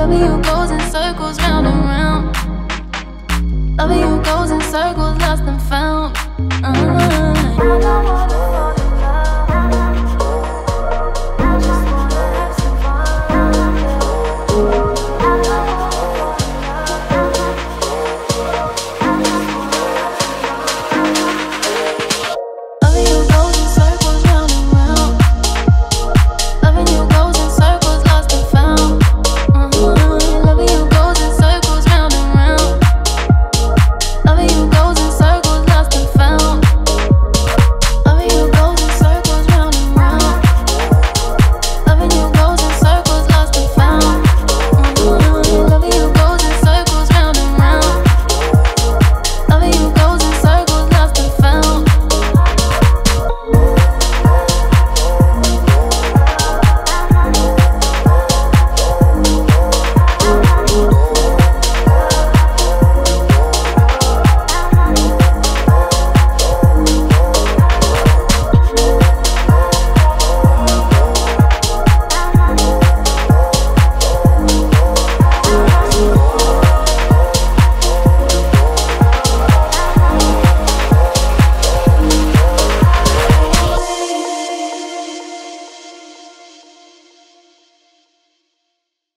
Loving you goes in circles round and round. Loving you goes in circles, lost and found.